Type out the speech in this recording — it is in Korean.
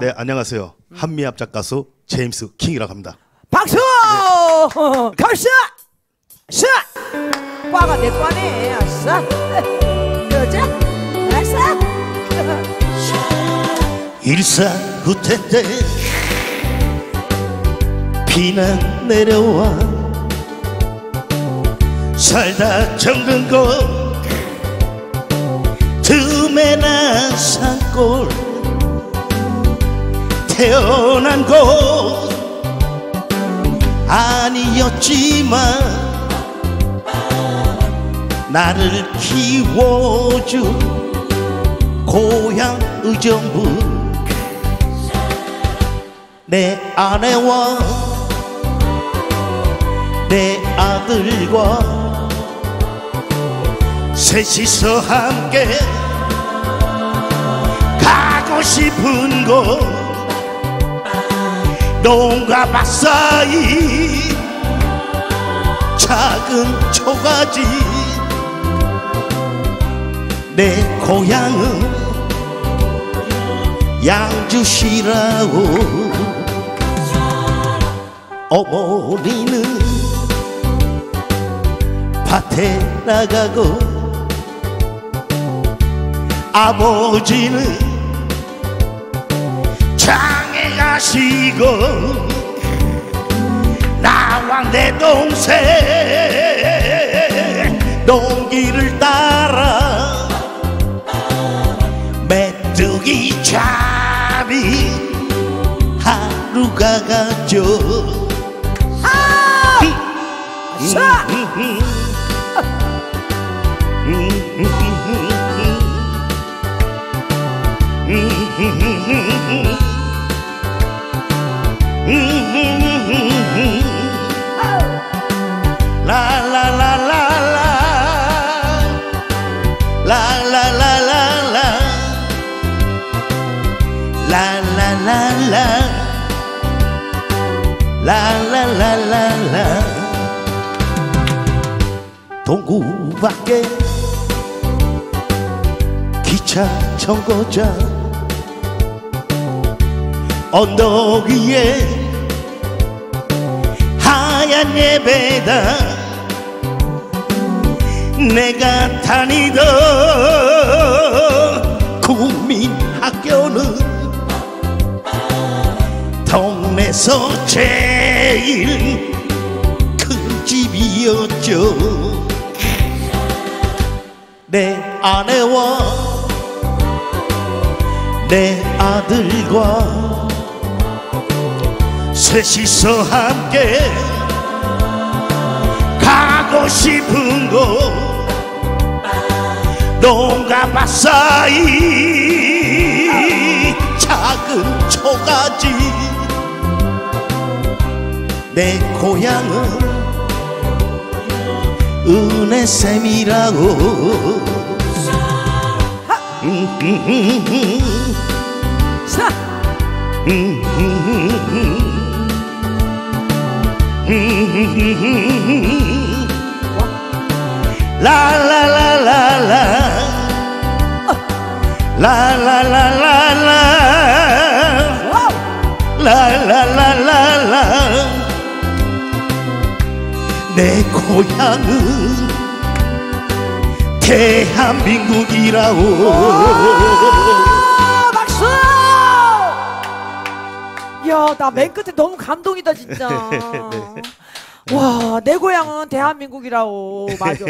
네 안녕하세요 한미합 작 가수 제임스 킹이라고 합니다. 박수! 갑시다! 샤! 과가 내 과네. 아싸! 여자? 아싸! 일사 후퇴 때 비난 내려와 살다 정든 곳 틈에나 산골 태어난 곳 아니었지만 나를 키워준 고향 의정부. 내 아내와 내 아들과 셋이서 함께 싶은 곳 농가 밭 사이 작은 초가지. 내 고향은 양주시라고. 어머니는 밭에 나가고 아버지는 가시고 나와 내 동생 농기를 따라 메뚜기 잡이 하루가 가죠. 샤! 라라라라라 동구 밖에 기차 정거장 언덕 위에 예배당 내가 다니던 국민학교는 동네에서 제일 큰 집이었죠. 내 아내와 내 아들과 셋이서 함께 싶은 곳 농가 밭 사이 작은 초가지 내 고향은 은혜샘이라고 샤! 내 고향은 대한민국이라고 아, 박수! 야, 나 맨 끝에 너무 감동이다, 진짜. 와, 내 고향은 대한민국이라고. 맞아.